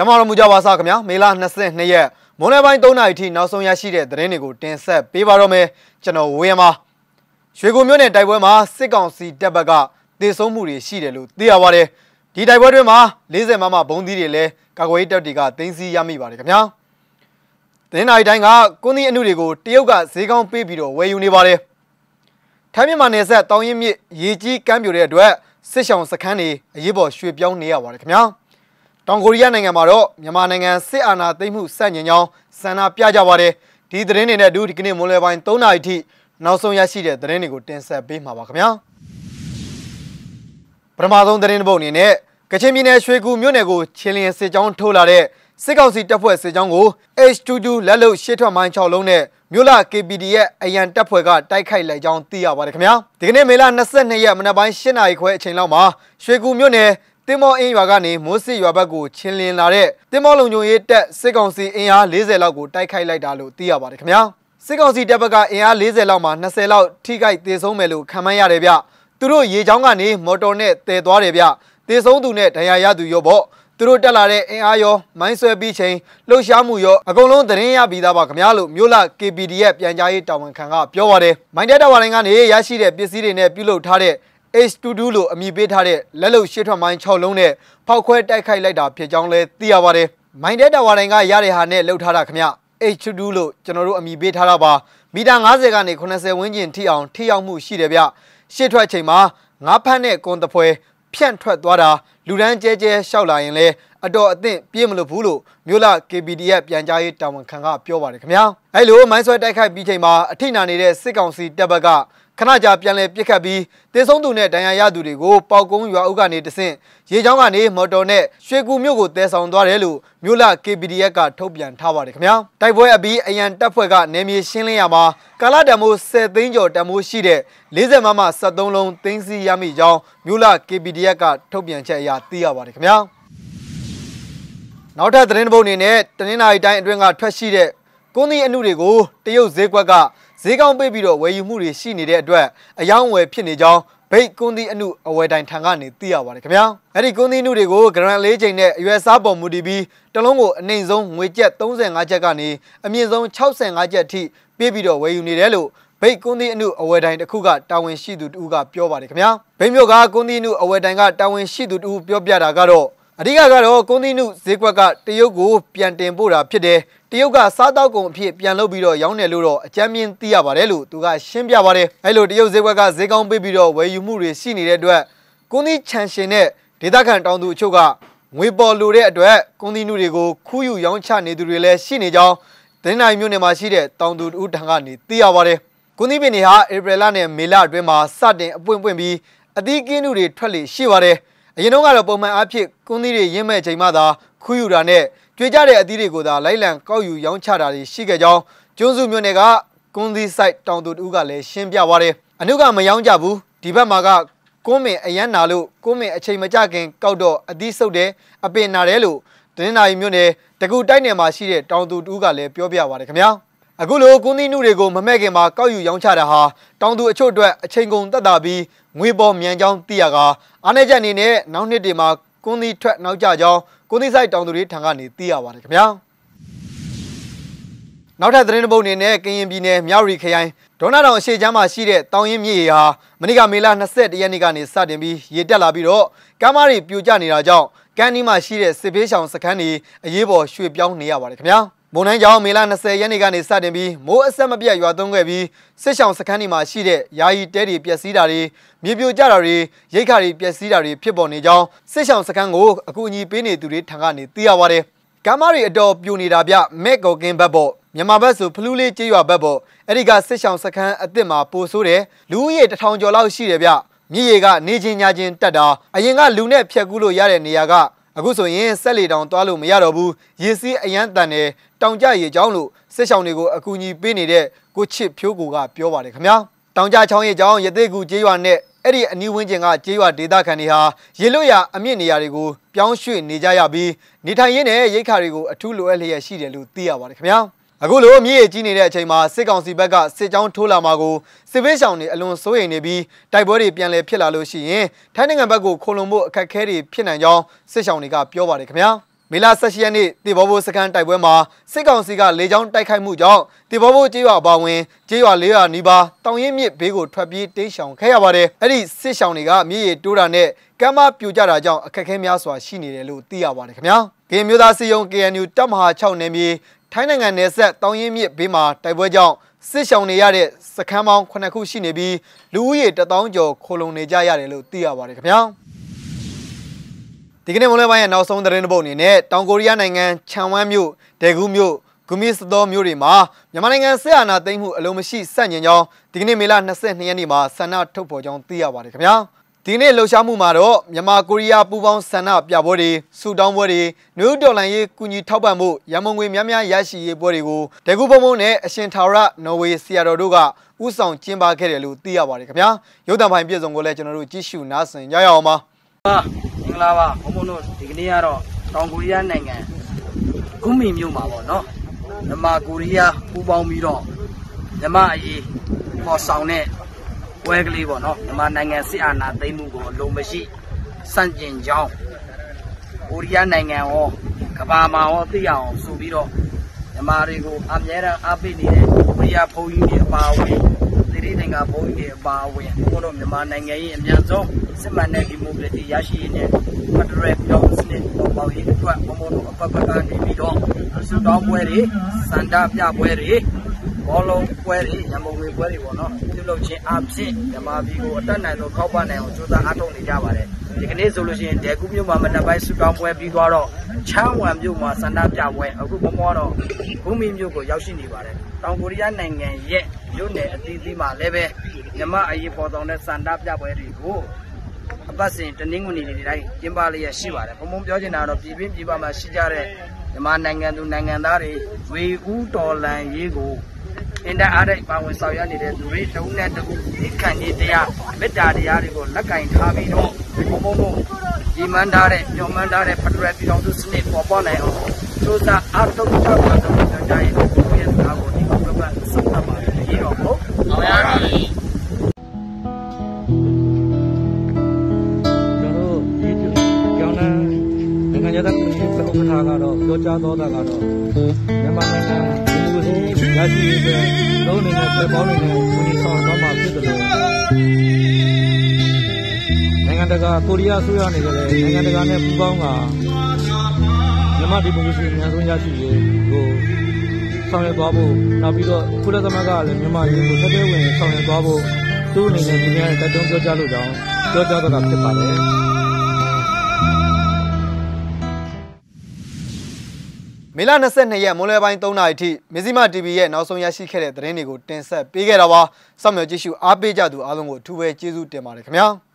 ကျမတော်မူကြပါစားခင်ဗျာမေလ22ရက်မွန်လယ်ပိုင်း3နာရီထိနောက်ဆုံးရရှိတဲ့သတင်းတွေကိုတင်ဆက်ပေးပါတော့မယ်ကျွန်တော်ဝေယံပါရွှေကူမြို့နယ်တိုက်ပွဲမှာစစ်ကောင်စီတပ်ဘက်ကတေဆုံးမှုတွေရှိတယ်လို့သိရပါတယ်ဒီတိုက်ပွဲတွင်မှာ40မမဘုံသီးတွေလည်းကာကွယ်ရေးတပ်တွေကတင်းစီရမိပါတယ်ခင်ဗျာသတင်းနိုင်တိုင်းကကွန်ဒီအမှုတွေကိုတရုတ်ကဈေးကောင်းပေးပြီးတော့ဝယ်ယူနေပါတယ်ထိုင်းမြန်မာနယ်စပ်တောင်ရင်မြစ်ရေကြီးကမ်းပြိုတဲ့အတွက်စစ်ဆောင်စခန်းတွေအရေးပေါ်ရွှေ့ပြောင်းနေရပါတယ်ခင်ဗျာ တောင်ကိုရီးယားနိုင်ငံမှာတော့မြန်မာနိုင်ငံစစ်အာဏာသိမ်းမှုစန့်ကျင်ကြောင်းဆန္ဒပြကြပါတယ်ဒီသတင်းတွေနဲ့အတူဒီကနေ့မွန်လွယ်ပိုင်း3နာရီထိနောက်ဆုံးရရှိတဲ့သတင်းတွေကိုတင်ဆက်ပေးမှာပါခင်ဗျာပထမဆုံးသတင်းတစ်ပုဒ်အနေနဲ့ကချင်ပြည်နယ်ရွှေကူမြို့နယ်ကိုချင်းလျင်စစ်ကြောင်းထိုးလာတဲ့စစ်ကောင်စီတပ်ဖွဲ့စစ်ကြောင်းကို H22 လက်လုံရှေ့ထွက်မိုင်း6လုံးနဲ့မြို့လ KPD ရဲ့အရန်တပ်ဖွဲ့ကတိုက်ခိုက်လိုက်ကြောင်းသိရပါတယ်ခင်ဗျာဒီကနေ့မေလ22ရက်မနက်ပိုင်း8နာရီခွဲအချိန်လောက်မှာရွှေကူမြို့နယ် တင်မောအင်းရွာကနေမိုးစစ်ရွာဘက်ကိုချင်းလင်းလာတဲ့တင်မောလုံခြုံရေးတပ်စစ်ကောင်စီအင်အား40လောက်ကိုတိုက်ခိုက်လိုက်တာလို့သိရပါတယ်ခင်ဗျာစစ်ကောင်စီတပ်ဘက်ကအင်အား40လောက်မှာ20လောက်ထိခိုက်သေဆုံးမယ်လို့ခန့်မှန်းရတယ်ဗျသူတို့ရေချောင်းကနေမော်တော်နဲ့တည်သွားတယ်ဗျသေဆုံးသူနဲ့ဒဏ်ရာရသူရောပေါ့သူတို့တက်လာတဲ့အင်အားရောမိုင်းဆွဲပြီးချိန်လှုပ်ရှားမှုရောအကုန်လုံးသတင်းရပြီးသားပါခင်ဗျာလို့မြို့လ KPD ရဲ့ပြန်ကြားရေးတာဝန်ခံကပြောပါတယ်မိုင်းတက်တာဝါတိုင်းကနေရရှိတဲ့ပစ္စည်းတွေနဲ့ပြုလုပ်ထားတဲ့ H22 လို့အမည်ပေးထားတဲ့လက်လုံရှေ့ထွက်မိုင်း6လုံးနဲ့ဖောက်ခွဲတိုက်ခိုက်လိုက်တာဖြစ်ကြောင်းလည်းသိရပါတယ်။မိုင်းတဲ့တာဝါတိုင်းကရတဲ့ဟာနဲ့လှုပ်ထားတာခင်ဗျ။ H22 လို့ကျွန်တော်တို့အမည်ပေးထားတာပါ။မီတာ90ကနေ80ဝန်းကျင်ထိအောင်ထိရောက်မှုရှိတယ်ဗျ။ရှေ့ထွက်ချိန်မှာငါးဖက်နဲ့ကွန်တပွဲဖြန့်ထွက်သွားတာလူဒန်းကျဲကျဲရှောက်လာရင်လည်းအတော်အသင့်ပြေးမလို့ဘူးလို့မြို့လ KPD ရဲ့ပြန်ကြားရေးတာဝန်ခံကပြောပါတယ်ခင်ဗျာအဲလိုမိုင်းဆွဲတိုက်ခိုက်ပြီးချိန်မှာအထိနာနေတဲ့စစ်ကောင်စီတပ်ဘက်က ခဏကြာပြန်လည်ပြစ်ခတ်ပြီးတေဆုံးသူနဲ့ဒဏ်ရာရသူတွေကိုပေါကုန်းရွာအုပ်ကနေတဆင့်ရေချောင်းကနေမော်တော်နဲ့ရွှေကူမြို့ကိုတဲဆောင်သွားတယ်လို့မြို့လ KPDF ကထုတ်ပြန်ထားပါတယ်ခင်ဗျာတိုက်ပွဲအပြီးအရန်တပ်ဖွဲ့ကနေမြေရှင်းလင်းရမှာကာလာတံမိုး10သိန်းကျော်တံမိုးရှိတဲ့40မမ73လုံးသိန်းစီရမိကြောင်းမြို့လ KPDF ကထုတ်ပြန်ချက်အရသိရပါတယ်ခင်ဗျာနောက်ထပ်သတင်းပုတ်အနေနဲ့တနင်္လာရီတိုင်းအတွင်းကထွက်ရှိတဲ့ကုန်းသီးအမှုတွေကိုတရုတ်ဈေးကွက်က ဈေးကောင်းပေးပြီးတော့ဝယ်ယူမှုတွေရှိနေတဲ့အတွက်အယောင်းဝယ်ဖြစ်နေကြောင်းဘိတ်ကွန်းသီးအမှုအဝယ်တိုင်ထံကနေသိရပါတယ်ခင်ဗျာအဲ့ဒီကွန်းသီးနုတွေကိုဂရန်လေးချိန်နဲ့အရွယ်စားပေါ်မူတည်ပြီးတလုံးကိုအနှိမ်ဆုံးငွေကျပ်35ကျပ်ကနေအမြင့်ဆုံး65ကျပ်ထိပေးပြီးတော့ဝယ်ယူနေတယ်လို့ဘိတ်ကွန်းသီးအမှုအဝယ်တိုင်တစ်ခုကတာဝန်ရှိသူတူကပြောပါတယ်ခင်ဗျာဘိတ်မျိုးကကွန်းသီးအမှုအဝယ်တိုင်ကတာဝန်ရှိသူတူပြောပြတာကတော့ အဓိကကတော့ကွန်သီနုဈေးကွက်ကတရုတ်ကိုပြန်တင်ပို့တာဖြစ်တယ်တရုတ်ကစားတောက်ကုန်အဖြစ်ပြန်လုပ်ပြီးတော့ရောင်းတယ်လို့တော့အကြမ်းမြင်သိရပါတယ်လို့သူကရှင်းပြပါတယ်အဲ့လိုတရုတ်ဈေးကွက်ကဈေးကောင်းပေးပြီးတော့ဝယ်ယူမှုတွေရှိနေတဲ့အတွက်ကွန်သီချန်ရှင်နဲ့ဒေသခံတောင်သူအချို့ကငွေပေါ်လိုတဲ့အတွက်ကွန်သီနုတွေကိုခူးယူရောင်းချနေသူတွေလည်းရှိနေကြောင်းသတင်းနိုင်မျိုးနယ်မှာရှိတဲ့တောင်သူတူထံကနေသိရပါတယ်ကွန်သီပင်တွေဟာဧပြီလနဲ့မေလအတွင်းမှာစတင်အပွင့်ပွင့်ပြီးအသီးကင်းတွေထွက်လေရှိပါတယ် အရင်တော့ကတော့ပုံမှန်အားဖြင့်ကွန်းသီးတွေရင်းမဲ့ချိန်မှသာခူးယူတာနဲ့ကြွေကြတဲ့အသီးတွေကိုသာလိုက်လံကောက်ယူရောင်းချတာတွေရှိခဲ့ကြောင်းကျွန်းစုမြို့နယ်ကကွန်းသီးဆိုင်တောင်သူတူကလည်းရှင်းပြပါတယ်အနုကမယောင်းကြဘူးဒီဘက်မှာကကွန်းမင်အရန်နာလို့ကွန်းမင်အချိန်မကြခင်ကောက်တော့အသီးဆုပ်တယ်အပင်နာတယ်လို့တင်းနာရီမြို့နယ်တကူတိုက်နယ်မှာရှိတဲ့တောင်သူတူကလည်းပြောပြပါတယ်ခင်ဗျာ အခုလိုကွန်းသီးနုတွေကိုမမဲ့ခင်မှာကောက်ယူရောင်းချတာဟာတောင်သူအချို့အတွက်အချိန်ကုန်တက်တာပြီးငွေပေါ်မြန်ကြောင်းသိရကအားနေချက်အနေနဲ့နောက်နှစ်တွေမှာကွန်းသီးထွက်နောက်ကျကြောင်းကွန်းသီးဆိုင်တောင်သူတွေထံကနေသိရပါတယ်ခင်ဗျာနောက်ထပ်သတင်းတစ်ပုဒ်အနေနဲ့ကရင်ပြည်နယ်မြောက်ရီခရိုင်ဒေါနာတောင်အရှိချမ်းမှာရှိတဲ့တောင်ရင်မြေဟာမနေ့ကမေလ22ရက်နေ့ကနေစတင်ပြီးရေတက်လာပြီးတော့ကမ်းမတွေပြိုကျနေတာကြောင့်ကမ်းနီးမှာရှိတဲ့စစ်ပေးရှောင်စခန်းတွေအရေးပေါ်ရွှေ့ပြောင်းနေရပါတယ်ခင်ဗျာ မုန်တိုင်းကြောင့်မေလ20ရက်နေ့ကနေစတင်ပြီးမိုးအဆက်မပြတ်ရွာသွန်းခဲ့ပြီးစစ်ဆောင်စခန်းဒီမှာရှိတဲ့ယာယီတဲတွေပျက်စီးတာတွေမြေပြိုကျတာတွေရိတ်ခါတွေပျက်စီးတာတွေဖြစ်ပေါ်နေကြောင်းစစ်ဆောင်စခန်းကိုအကူအညီပေးနေသူတွေထံကနေသိရပါတယ်။ကမ်းမတွေအတော်ပြိုနေတာဗျမဲ့ကောကင်းဘက်ပေါ့မြန်မာဘက်ဆိုဖလူးလေးကျေးရွာဘက်ပေါ့အဲ့ဒီကစစ်ဆောင်စခန်းအစ်စ်မှာပိုဆိုးတယ်လူဦးရေတထောင်ကျော်လောက်ရှိတယ်ဗျမြေရီကနေချင်းညာချင်းတက်တာအရင်ကလူနဲ့ဖြတ်ကူးလို့ရတဲ့နေရာက အခုဆိုရင်ဆက်လီတောင်သွားလို့မရတော့ဘူးရေစီးအရန်တန်တယ်တောင်ကြရေချောင်းလို့စစ်ဆောင်တွေကိုအကူအညီပေးနေတဲ့ကိုချစ်ဖြိုးကိုကပြောပါတယ်ခင်ဗျာတောင်ကြချောင်းရေချောင်းရသေးကူကျေးရွာနဲ့အဲ့ဒီအနီးဝန်းကျင်ကကျေးရွာဒေသခံတွေဟာရေလွတ်ရာအမြင့်နေရာတွေကိုပြောင်းရွှေ့နေကြရပြီးနေထိုင်ရင်းနဲ့ရိတ်ခါတွေကိုအထူးလိုအပ်လျက်ရှိတယ်လို့သိရပါတယ်ခင်ဗျာ အခုလိုမြေရကြီးနေတဲ့အချိန်မှာစစ်ကောင်စီဘက်ကစစ်ကြောင်းထိုးလာမှာကိုစစ်ဘေးရှောင်တွေအလွန်စိုးရိမ်နေပြီးတိုက်ပွဲတွေပြန်လည်ဖြစ်လာလို့ရှိရင်ထိုင်းနိုင်ငံဘက်ကိုခိုလုံဖို့အခက်အခဲတွေဖြစ်နိုင်ကြောင်းစစ်ရှောင်တွေကပြောပါတယ်ခင်ဗျာမေလ16ရက်နေ့တေဘောဘိုစကန်တိုက်ပွဲမှာစစ်ကောင်စီကလေကြောင်းတိုက်ခိုက်မှုကြောင့်တေဘောဘိုကျေးရွာအပါဝင်ကျေးရွာ၄ရွာနီးပါးတောင်ရင်မြစ်ဘေးကိုထွက်ပြေးတိမ်းရှောင်ခဲ့ရပါတယ်။အဲ့ဒီစစ်ရှောင်တွေကမြစ်ရတိုးတာနဲ့ကမ်းမပြူကြတာကြောင့်အခက်အခဲများစွာရှိနေတယ်လို့သိရပါတယ်ခင်ဗျာ။ကရင်မျိုးသားစီယုံ KNU တပ်မဟာ6နယ်မြေ ထိုင်းနိုင်ငံနယ်ဆက်တောင်ရင်မြစ်ဘေးမှာတိုက်ပွဲကြောင့်စစ်ရှောင်နေရတဲ့စခန်းပေါင်း9ခုရှိနေပြီးလူဦးရေ1000ကျော်ခိုလုံနေကြရတယ်လို့သိရပါတယ်ခင်ဗျာ။ဒီကနေ့မွန်လွဲပိုင်းရဲ့နောက်ဆုံးသတင်းတစ်ပုဒ်အနေနဲ့တောင်ကိုရီးယားနိုင်ငံချန်ဝမ်မြို့ဒေဂူးမြို့ဂူမီစတော်မြို့တွေမှာမြန်မာနိုင်ငံစစ်အာဏာသိမ်းမှုအလုံးမရှိစန့်ကျင်ကြောင်းဒီကနေ့မေလ22ရက်နေ့မှာဆန္ဒထုတ်ဖော်ကြောင်းသိရပါတယ်ခင်ဗျာ ဒီနေ့လှုပ်ရှားမှုမှာတော့မြန်မာကိုရီးယားပူးပေါင်းဆန္ဒပြပွဲတွေစူတောင်းပွဲတွေနယူးဒေါ်လန်ရေးကူညီထောက်ပံ့မှုရမုံငွေများများရရှိရေးပွဲတွေကိုဒေဂူဘုံဘုံနဲ့အရှင်ထာဝရနော်ဝေဆီယာတော်တို့ကဥဆောင်ကျင်းပခဲ့တယ်လို့သိရပါတယ်ခင်ဗျာရုပ်သံပိုင်းပြည်စုံကိုလည်းကျွန်တော်တို့ကြည့်ရှုနားဆင်ကြရအောင်ပါမင်္ဂလာပါဘုံဘုံတို့ဒီကနေ့ကတော့တောင်ကိုရီးယားနိုင်ငံဂုမီမြို့မှာပေါ့နော်မြန်မာကိုရီးယားပူးပေါင်းပြီးတော့မြန်မာအရေးပေါ်ဆောင်တဲ့ ပွဲကလေးပေါ့နော်မြန်မာနိုင်ငံစစ်အာဏာသိမ်းမှုကိုအလုံးမရှိစန့်ကျင်ကြောင်းကိုရီးယားနိုင်ငံရောကဘာမှာရောသိရအောင်ဆိုပြီးတော့မြန်မာတွေကိုအမြဲတမ်းအားပေးနေတဲ့ကိုရီးယားဘုန်းကြီးတွေအပါအဝင်တိရိသင်္ကာဘုန်းကြီးတွေအပါအဝင်ဘုန်းတော်မြန်မာနိုင်ငံရဲ့အများဆုံးစစ်မှန်တဲ့ဒီမိုကရေစီရရှိရေးနဲ့ဖက်ဒရယ်ပြောင်းစနစ်ပေါ်ပေါက်ရေးအတွက်ဘုံဘုံတို့အပတ်ပတ်ကနေပြီးတော့စတောင်းပွဲတွေစန္ဒပြပွဲတွေ ဘောလုံးပွဲတွေရမုံငွေပွဲတွေပေါ့နော်ပြုလုပ်ခြင်းအဖြစ်မြန်မာပြည်ကိုအတက်နိုင်ဆုံးခောက်ပနိုင်အောင်ကြိုးစားအားထုတ်နေကြပါတယ်ဒီကနေ့ဆိုလို့ရှိရင်ဒေကူးမြို့မှာမနက်ပိုင်းစတောင်းပွဲပြီးသွားတော့ချမ်းဝမ်မြို့မှာစန္ဒပြပွဲအခုဘမောတော့ဂုံမီမြို့ကိုရောက်ရှိနေပါတယ်တောင်ကိုရီးယားနိုင်ငံရဲ့မြို့နယ်အသီးသီးမှာလည်းပဲမြမအရေးပေါ်ဆောင်တဲ့စန္ဒပြပွဲတွေကိုအပတ်စဉ်တနင်္ဂနွေနေ့တွေတိုင်းကျင်းပလျက်ရှိပါတယ်။ဘုံဘုံပြောချင်တာတော့ပြည်ပင်းပြည်ပမှာရှိကြတဲ့မြန်မာနိုင်ငံသူနိုင်ငံသားတွေဝေဦးတော်လန်ရေးကို အင်တာအားတဲ့ပါဝင်ဆောင်ရွက်နေတဲ့သူတွေတုံးနဲ့တူဒီခံကြီးတရားမေတ္တာတရားတွေကိုလက်ကင်ထားပြီးတော့ဘုံဘုံတို့ဒီမှန်ထားတဲ့ညော်မှန်ထားတဲ့ဖက်ဒရယ်ပြည်တော်စုစနစ်ပေါ်ပေါက်နိုင်အောင်စူးစမ်းအားထုတ်ကြပါတော့ကျွန်တော်ရဲ့ဘုရားစကားကိုဒီမှာပြတ်ဆုံးသတ်ပါတယ်ရေတော်ဘုံအောင်ရပါပြီနိုင်ငံခြားသားပြည်ဥက္ကဋ္ဌကတော့ပြောကြားတော်တာကတော့မြန်မာနိုင်ငံ ဒီလိုစီရရှိတဲ့လုံးနေတဲ့ပြည်ပေါင်းနေတဲ့ဝန်ကြီးဆောင်တော့မှဖြစ်တယ်လို့နိုင်ငံတကာကိုရီးယားဆိုရနေကြတယ်နိုင်ငံတကာနဲ့ပူးပေါင်းကမြန်မာဒီမိုကရေစီအများဆုံးရရှိရေးကိုဆောင်ရွက်သွားဖို့နောက်ပြီးတော့ကုလသမဂ္ဂကလည်းမြန်မာပြည်ကိုဆက်သွယ်ဝင်ဆောင်ရွက်သွားဖို့သူ့အနေနဲ့ဒီနေ့တက်တုံးပြောကြားလို့ကြောင်းပြောကြားတော့တာဖြစ်ပါတယ် မေလ22ရက်မွန်လွဲပိုင်း3နာရီထိမဇ္ဈိမ TV ရဲ့နောက်ဆုံးရရှိခဲ့တဲ့သတင်းတွေကိုတင်ဆက်ပေးခဲ့တာပါ။စောင့်မျှော်ကြည့်ရှုအားပေးကြသူအားလုံးကိုအထူးပဲကျေးဇူးတင်ပါတယ်ခင်ဗျာ။